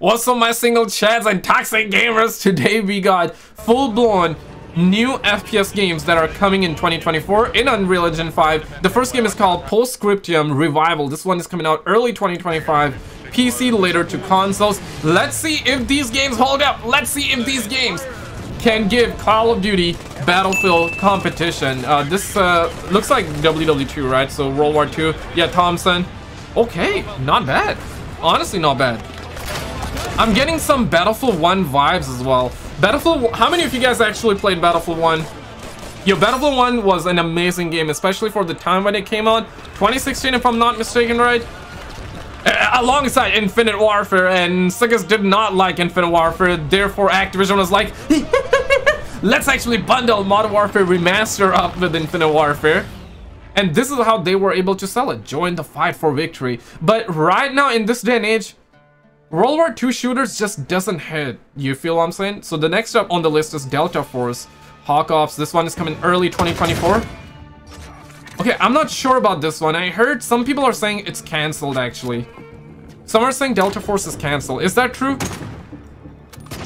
What's up my single chads and toxic gamers? Today we got full-blown new FPS games that are coming in 2024 in Unreal Engine 5. The first game is called Post Scriptum Revival. This one is coming out early 2025. PC later to consoles. Let's see if these games hold up. Let's see if these games can give Call of Duty Battlefield competition. Uh, this uh, looks like WW2, right? So World War II. Yeah, Thompson. Okay, not bad. Honestly, not bad. I'm getting some Battlefield 1 vibes as well. Battlefield, how many of you guys actually played Battlefield 1? Yo, Battlefield 1 was an amazing game, especially for the time when it came out. 2016, if I'm not mistaken, right? Alongside Infinite Warfare, and Sega did not like Infinite Warfare, therefore Activision was like, let's actually bundle Modern Warfare Remaster up with Infinite Warfare. And this is how they were able to sell it. Join the fight for victory. But right now, in this day and age, World War II shooters just doesn't hit. You feel what I'm saying? So the next up on the list is Delta Force. Hawk Ops. This one is coming early 2024. Okay, I'm not sure about this one. I heard some people are saying it's cancelled actually. Some are saying Delta Force is cancelled. Is that true?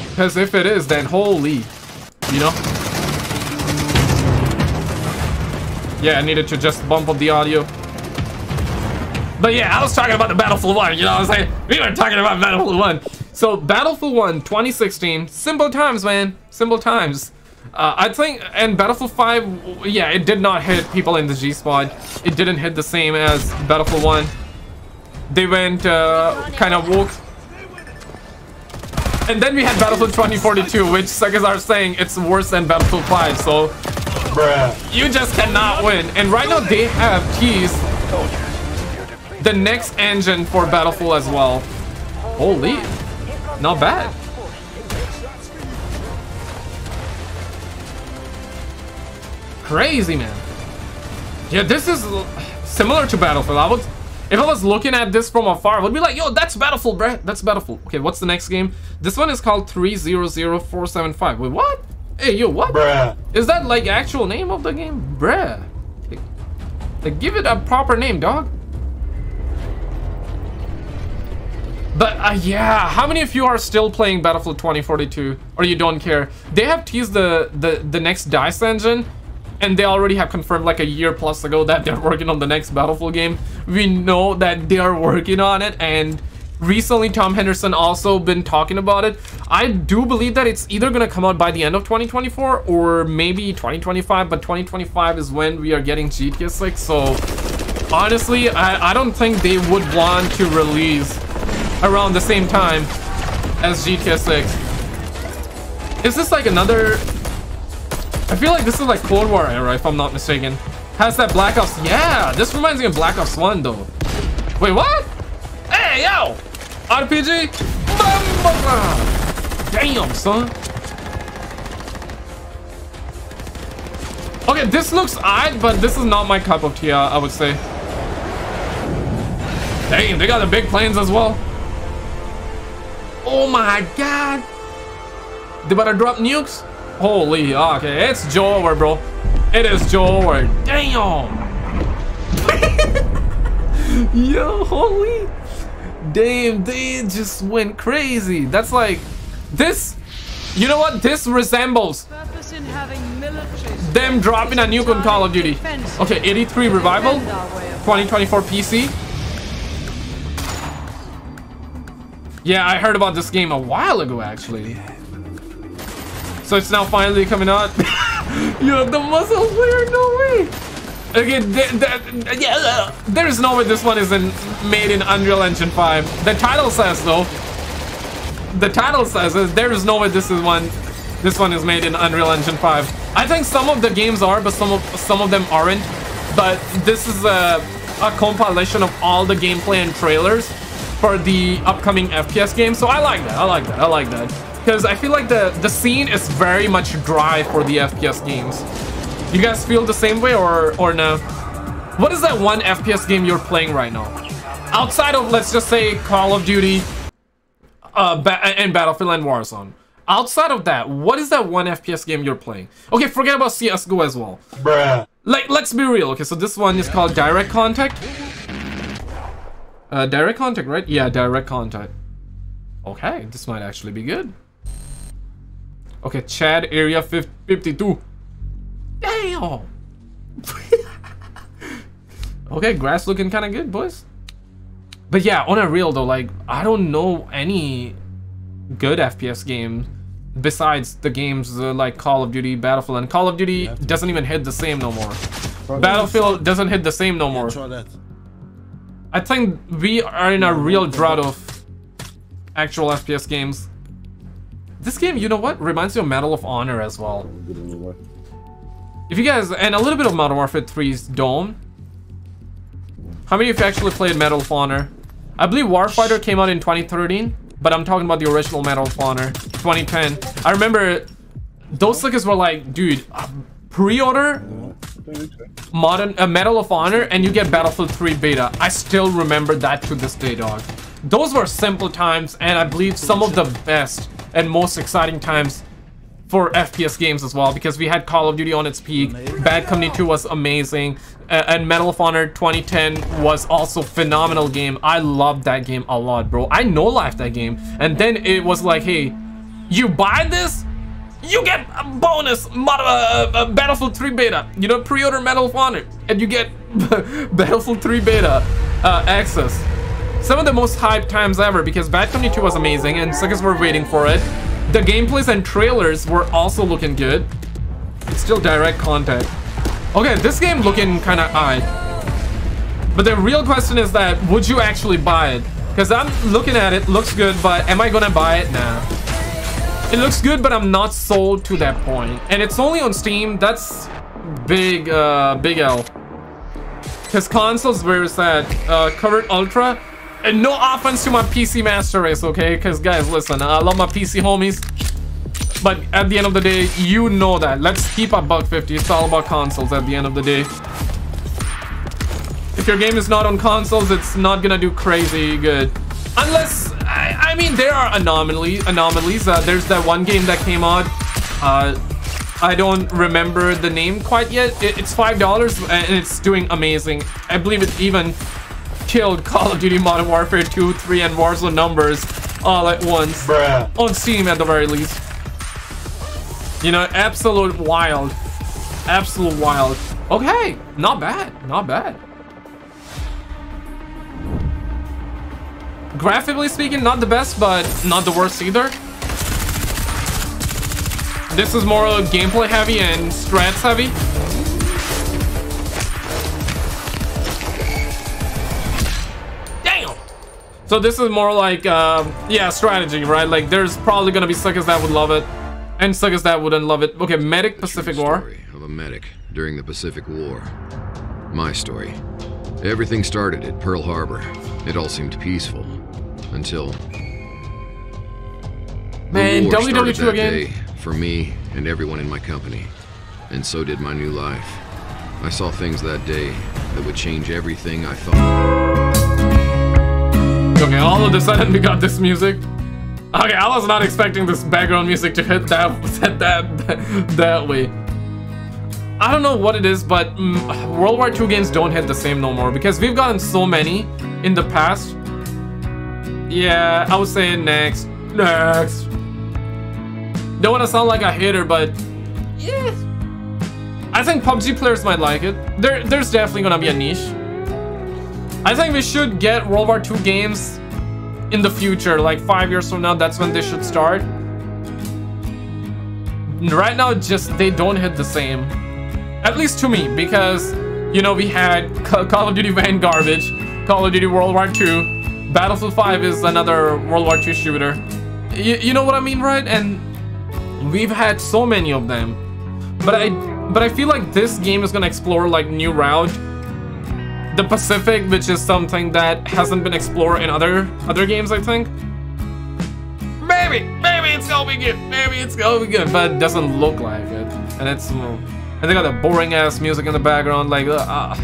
Because if it is, then holy. You know? Yeah, I needed to just bump up the audio. But yeah, I was talking about the Battlefield 1, you know what I'm saying? We were talking about Battlefield 1. So Battlefield 1 2016, simple times, man. Simple times. Uh, I think, and Battlefield 5, yeah, it did not hit people in the G-Spot. It didn't hit the same as Battlefield 1. They went uh, kind of woke. And then we had Battlefield 2042, which suckers are saying it's worse than Battlefield 5, so... Bruh. You just cannot win. And right now they have teased the next engine for Battlefield as well. Holy, not bad. Crazy, man. Yeah, this is similar to Battlefield. I would, if I was looking at this from afar, I would be like, yo, that's Battlefield, bruh. That's Battlefield. Okay, what's the next game? This one is called 300475. Wait, what? Hey, yo, what? Bruh. Is that like actual name of the game? Bruh. Like, like give it a proper name, dog. But uh, yeah, how many of you are still playing Battlefield 2042 or you don't care? They have teased the, the, the next DICE engine and they already have confirmed like a year plus ago that they're working on the next Battlefield game. We know that they are working on it and recently Tom Henderson also been talking about it. I do believe that it's either going to come out by the end of 2024 or maybe 2025, but 2025 is when we are getting GTA 6. So honestly, I, I don't think they would want to release around the same time as GTA 6. Is this like another... I feel like this is like Cold War era, if I'm not mistaken. Has that Black Ops... Yeah, this reminds me of Black Ops 1, though. Wait, what? Hey, yo! RPG? Damn, son. Okay, this looks odd, but this is not my cup of tea, I would say. Damn, they got the big planes as well. Oh my god. They better drop nukes? Holy, okay, it's Joe over, bro. It is Joe over. Damn. Yo, holy. Damn, they just went crazy. That's like, this, you know what? This resembles them dropping a nuke on Call of Duty. Okay, 83 Revival, 2024 PC. Yeah, I heard about this game a while ago, actually. So it's now finally coming out. Yo, the muscle player, no way. Again, th yeah, there is no way this one isn't made in Unreal Engine 5. The title says though. The title says there is no way this is one. This one is made in Unreal Engine 5. I think some of the games are, but some of some of them aren't. But this is a, a compilation of all the gameplay and trailers for the upcoming FPS game. So I like that. I like that. I like that. Because I feel like the, the scene is very much dry for the FPS games. You guys feel the same way or, or no? What is that one FPS game you're playing right now? Outside of, let's just say, Call of Duty uh, ba and Battlefield and Warzone. Outside of that, what is that one FPS game you're playing? Okay, forget about CSGO as well. Bruh. Like, let's be real. Okay, so this one is called Direct Contact. Uh, direct contact, right? Yeah, direct contact. Okay, this might actually be good. Okay, Chad area 52. Damn! okay, grass looking kind of good, boys. But yeah, on a real though, like, I don't know any good FPS game besides the games uh, like Call of Duty, Battlefield, and Call of Duty doesn't even hit the same no more. Battlefield doesn't hit the same no more. I think we are in a real drought of actual FPS games. This game, you know what? Reminds me of Medal of Honor as well. If you guys, and a little bit of Modern Warfare 3's Dome. How many of you actually played Medal of Honor? I believe Warfighter came out in 2013, but I'm talking about the original Medal of Honor, 2010. I remember those suckers were like, dude, pre-order modern uh, Medal of Honor and you get Battlefield 3 beta. I still remember that to this day, dog. Those were simple times and I believe some of the best and most exciting times for FPS games as well because we had Call of Duty on its peak, Bad Company 2 was amazing, uh, and Medal of Honor 2010 was also phenomenal game. I loved that game a lot, bro. I no life that game. And then it was like, hey, you buy this, you get a bonus model, uh, uh, Battlefield 3 beta. You know, pre-order Medal of Honor, and you get Battlefield 3 beta uh, access. Some of the most hyped times ever because Bad Company 2 was amazing and suckers were waiting for it. The gameplays and trailers were also looking good. It's still direct contact. Okay, this game looking kind of odd. But the real question is that, would you actually buy it? Because I'm looking at it, looks good, but am I gonna buy it? Nah. It looks good, but I'm not sold to that point. And it's only on Steam, that's big, uh, big L. Because consoles, where is that? Uh, Covert Ultra? And no offense to my PC Master Race, okay? Because guys, listen, I love my PC homies. But at the end of the day, you know that. Let's keep a buck 50. It's all about consoles at the end of the day. If your game is not on consoles, it's not gonna do crazy good. Unless, I, I mean, there are anomalies. anomalies. Uh, there's that one game that came out. Uh, I don't remember the name quite yet. It, it's $5 and it's doing amazing. I believe it even killed Call of Duty Modern Warfare 2, 3, and Warzone numbers all at once. Bruh. On Steam at the very least. You know, absolute wild. Absolute wild. Okay, not bad, not bad. Graphically speaking, not the best, but not the worst either. This is more gameplay heavy and strats heavy. Damn! So this is more like, uh, yeah, strategy, right? Like, there's probably gonna be suckers that would love it, and suckers that wouldn't love it. Okay, Medic Pacific War. Story of a medic during the Pacific War. My story. Everything started at Pearl Harbor. It all seemed peaceful until Man, the war started WW2 that again. day for me and everyone in my company, and so did my new life. I saw things that day that would change everything I thought. Okay, all of a sudden we got this music. Okay, I was not expecting this background music to hit that hit that that way. I don't know what it is, but mm, World War II games don't hit the same no more because we've gotten so many in the past. Yeah, I was saying next, next. Don't want to sound like a hater, but yeah, I think PUBG players might like it. There, there's definitely gonna be a niche. I think we should get World War II games in the future, like five years from now, that's when they should start. Right now, just they don't hit the same. At least to me, because, you know, we had Call of Duty Van Garbage, Call of Duty World War II, Battlefield 5 is another World War II shooter. Y you know what I mean, right? And we've had so many of them. But I but I feel like this game is gonna explore like new route the Pacific, which is something that hasn't been explored in other other games, I think. Maybe, maybe it's gonna be good. Maybe it's gonna be good, but it doesn't look like it. And it's, uh, and they got the boring ass music in the background. Like, uh, uh,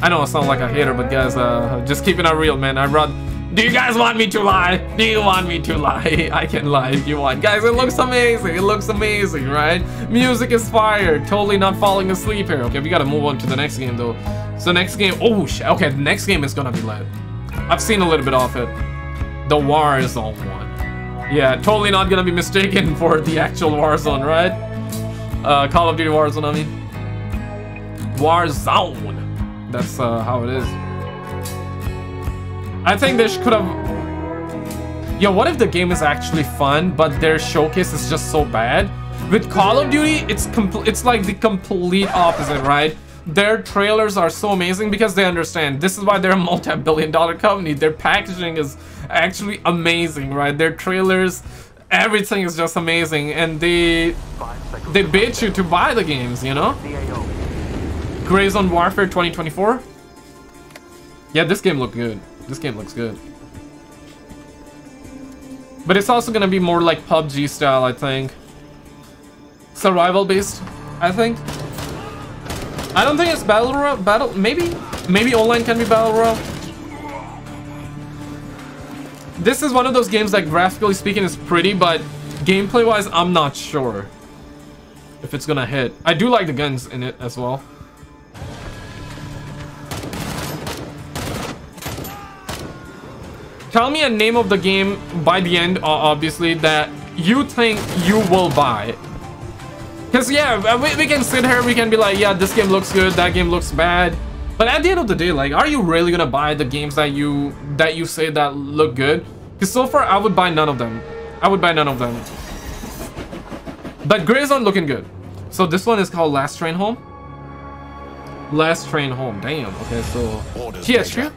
I know I sound like a hater, but guys, uh, just keeping it real, man. I run. Do you guys want me to lie? Do you want me to lie? I can lie if you want. Guys, it looks amazing. It looks amazing, right? Music is fire. Totally not falling asleep here. Okay, we gotta move on to the next game, though. So next game, oh, sh okay, the next game is gonna be lit. I've seen a little bit of it. The Warzone one. Yeah, totally not gonna be mistaken for the actual Warzone, right? Uh, Call of Duty Warzone, I mean. Warzone. That's uh, how it is. I think they could have... Yo, what if the game is actually fun, but their showcase is just so bad? With Call of Duty, it's it's like the complete opposite, right? Their trailers are so amazing because they understand. This is why they're a multi-billion dollar company. Their packaging is actually amazing, right? Their trailers, everything is just amazing. And they they bait you to buy the games, you know? Gray Zone Warfare 2024. Yeah, this game looked good. This game looks good. But it's also gonna be more like PUBG style, I think. Survival based, I think. I don't think it's battle royale. Battle, maybe, maybe online can be battle royale. This is one of those games that graphically speaking is pretty, but gameplay wise, I'm not sure if it's gonna hit. I do like the guns in it as well. Tell me a name of the game by the end, obviously, that you think you will buy. Because, yeah, we, we can sit here, we can be like, yeah, this game looks good, that game looks bad. But at the end of the day, like, are you really gonna buy the games that you that you say that look good? Because so far, I would buy none of them. I would buy none of them. But Gray Zone looking good. So this one is called Last Train Home. Last Train Home. Damn. Okay, so Orders, THQ.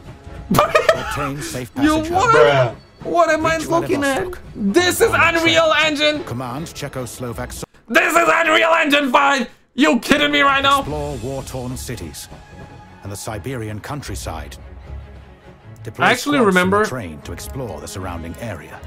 Obtain safe Yo, passage. what? What am I looking at? This is Unreal Engine. Command Czechoslovak. This is Unreal Engine 5. You kidding me right now? Explore war-torn cities and the Siberian countryside. Deploy I actually squads from the remember- train to explore the surrounding area.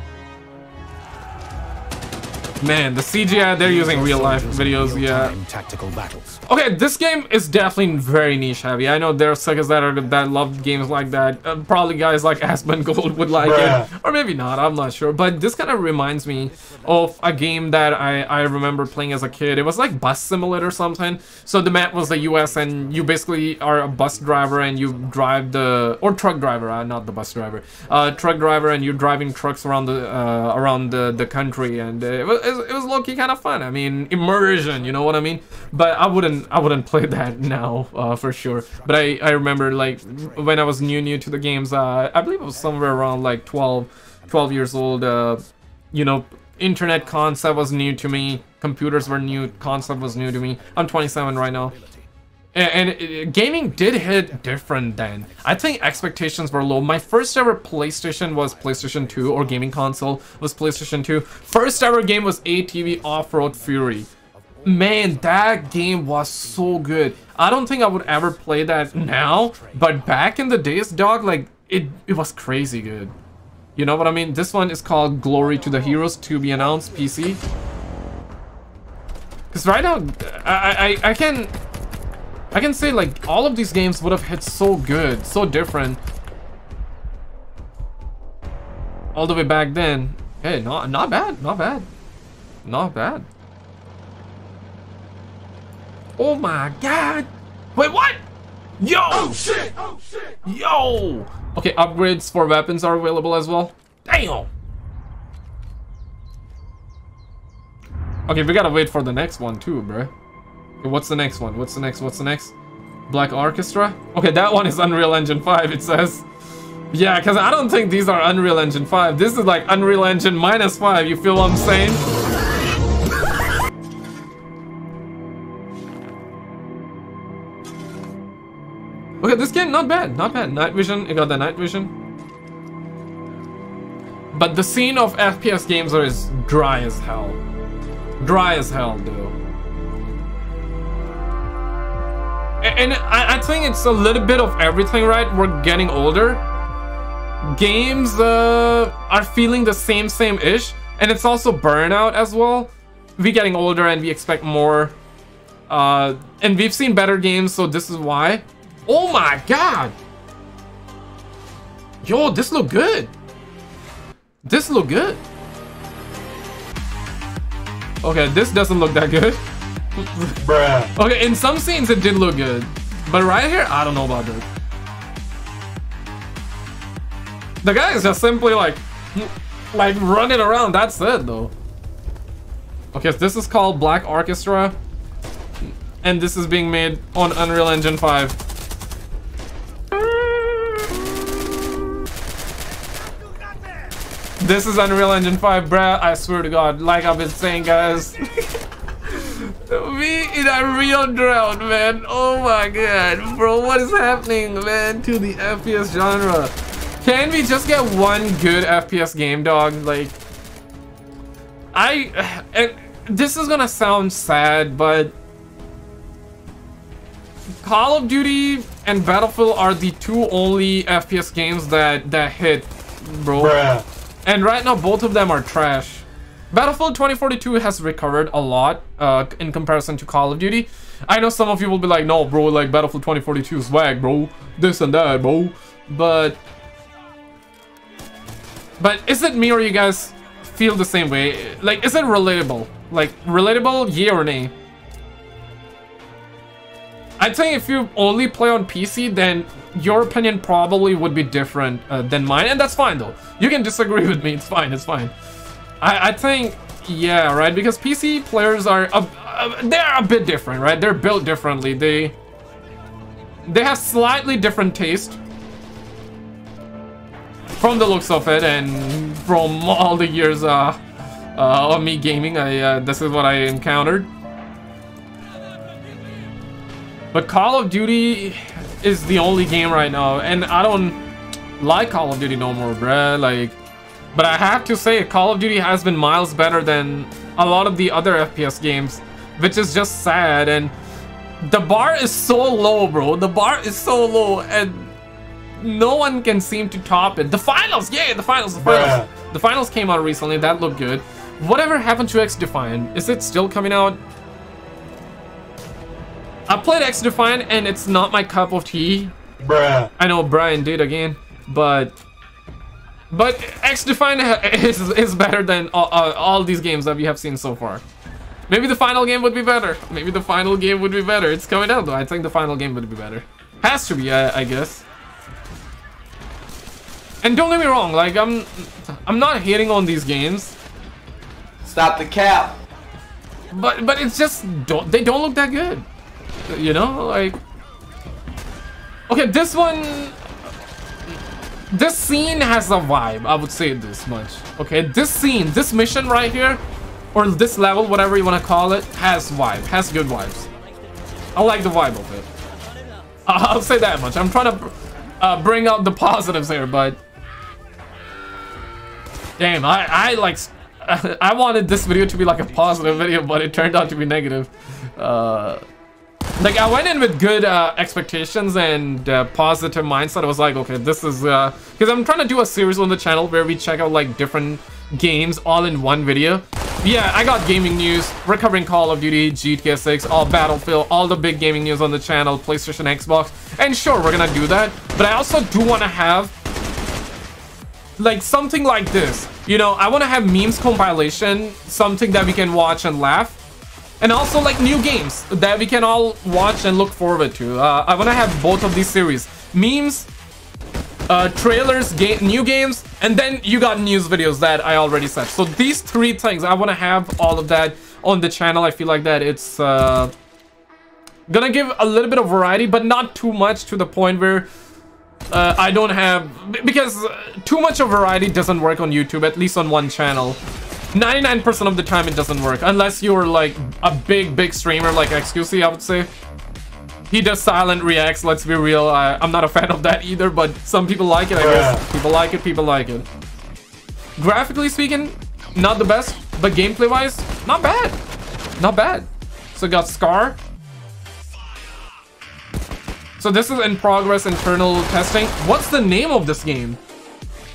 Man, the CGI they're using real life videos, yeah. Tactical battles. Okay, this game is definitely very niche heavy. I know there are suckers that are that love games like that. Uh, probably guys like Aspen Gold would like it, or maybe not. I'm not sure. But this kind of reminds me of a game that I I remember playing as a kid. It was like Bus Simulator or something. So the map was the U.S. and you basically are a bus driver and you drive the or truck driver, uh, not the bus driver, uh, truck driver, and you're driving trucks around the uh, around the the country, and it was it was low-key kind of fun. I mean, immersion, you know what I mean? But I wouldn't I wouldn't play that now uh, for sure. But I I remember like when I was new new to the games, uh, I believe it was somewhere around like 12, 12 years old. Uh, you know, internet concept was new to me. Computers were new. Concept was new to me. I'm 27 right now. And, and it- gaming did hit different then. I think expectations were low. My first ever PlayStation was PlayStation 2 or gaming console was PlayStation 2. First ever game was ATV Off-Road Fury. Man, that game was so good. I don't think I would ever play that now, but back in the days, dog, like it it was crazy good. You know what I mean? This one is called Glory to the Heroes to be announced PC. Cause right now, I I I can I can say like all of these games would have hit so good, so different. All the way back then. Hey, not not bad, not bad. Not bad. Oh my god! Wait, what? Yo! Oh shit! Oh shit! Yo! Okay, upgrades for weapons are available as well. Damn! Okay, we gotta wait for the next one too, bro. What's the next one? What's the next? What's the next? Black Orchestra? Okay, that one is Unreal Engine 5, it says. Yeah, because I don't think these are Unreal Engine 5. This is like Unreal Engine minus 5, you feel what I'm saying? Okay, this game, not bad, not bad. Night vision, you got the night vision. But the scene of FPS games are is dry as hell. Dry as hell, dude. And I, I think it's a little bit of everything, right? We're getting older. Games uh, are feeling the same, same-ish. And it's also burnout as well. We're getting older and we expect more. Uh, and we've seen better games, so this is why. Oh my god! Yo, this look good. This look good. Okay, this doesn't look that good. Bruh. Okay, in some scenes it did look good. But right here, I don't know about this. The guy is just simply like... like running around. That's it, though. Okay, so this is called Black Orchestra, and this is being made on Unreal Engine 5. This is Unreal Engine 5, bruh. I swear to God, like I've been saying, guys. We in a real drought, man. Oh my god. Bro, what is happening, man, to the FPS genre? Can we just get one good FPS game, dog? Like, I... And this is gonna sound sad, but... Call of Duty and Battlefield are the two only FPS games that, that hit, bro. Bruh. And right now, both of them are trash. Battlefield 2042 has recovered a lot uh, in comparison to Call of Duty. I know some of you will be like, no, bro, like Battlefield 2042 is swag, bro. This and that, bro. But... But is it me or you guys feel the same way? Like, is it relatable? Like, relatable, yeah or nay? I'd say if you only play on PC, then your opinion probably would be different uh, than mine, and that's fine though. You can disagree with me, it's fine, it's fine. I, I think, yeah, right, because PC players are, a, a, they're a bit different, right? They're built differently. They, they have slightly different taste from the looks of it and from all the years uh, uh, of me gaming, I, uh, this is what I encountered. But Call of Duty is the only game right now, and I don't like Call of Duty no more, bruh. Like, but I have to say, Call of Duty has been miles better than a lot of the other FPS games, which is just sad. And the bar is so low, bro. The bar is so low, and no one can seem to top it. The finals, yeah, the finals, the finals. The finals came out recently. That looked good. Whatever happened to XDefiant? Is it still coming out? I played XDefiant, and it's not my cup of tea. Bruh. I know Brian did again, but but X XDefiant is, is better than all, uh, all these games that we have seen so far. Maybe the final game would be better. Maybe the final game would be better. It's coming out though. I think the final game would be better. Has to be, I, I guess. And don't get me wrong, like I'm, I'm not hating on these games. Stop the cap. But but it's just don't they don't look that good. You know, like. Okay, this one this scene has a vibe, I would say this much. Okay, this scene, this mission right here, or this level, whatever you want to call it, has vibe, has good vibes. I like the vibe of it. I'll say that much. I'm trying to uh, bring out the positives here, but... Damn, I, I like... I wanted this video to be like a positive video, but it turned out to be negative. Uh, like I went in with good uh, expectations and uh, positive mindset. I was like, okay, this is because uh, I'm trying to do a series on the channel where we check out like different games all in one video. Yeah, I got gaming news, recovering Call of Duty, GTA 6, all Battlefield, all the big gaming news on the channel, PlayStation, Xbox, and sure, we're gonna do that. But I also do want to have like something like this. You know, I want to have memes compilation, something that we can watch and laugh and also like new games that we can all watch and look forward to. Uh, I want to have both of these series. Memes, uh, trailers, ga new games, and then you got news videos that I already said. So these three things, I want to have all of that on the channel. I feel like that it's uh, gonna give a little bit of variety, but not too much to the point where uh, I don't have... Because too much of variety doesn't work on YouTube, at least on one channel. 99% of the time it doesn't work, unless you're like a big, big streamer like XQC, I would say. He does silent reacts, let's be real. I, am not a fan of that either, but some people like it, I guess. People like it, people like it. Graphically speaking, not the best, but gameplay-wise, not bad. Not bad. So got Scar. So this is in progress internal testing. What's the name of this game?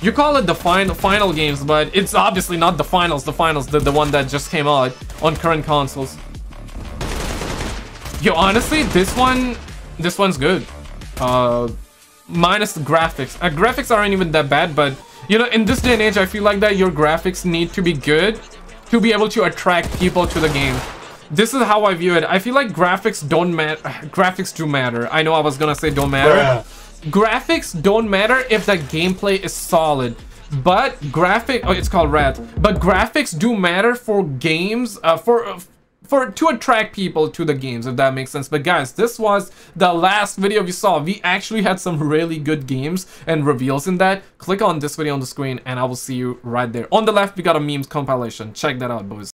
You call it the final final games, but it's obviously not the finals. The finals, the, the one that just came out on current consoles. Yo, honestly, this one, this one's good. Uh, minus the graphics. Uh, graphics aren't even that bad, but you know, in this day and age, I feel like that your graphics need to be good to be able to attract people to the game. This is how I view it. I feel like graphics don't matter. Graphics do matter. I know I was gonna say don't matter. Graphics don't matter if the gameplay is solid. but graphic oh it's called red but graphics do matter for games uh, for uh, for to attract people to the games if that makes sense. But guys this was the last video. We saw we actually had some really good games and reveals in that. Click on this video on the screen and i will see you right there. On the left we got a memes compilation. Check that out boys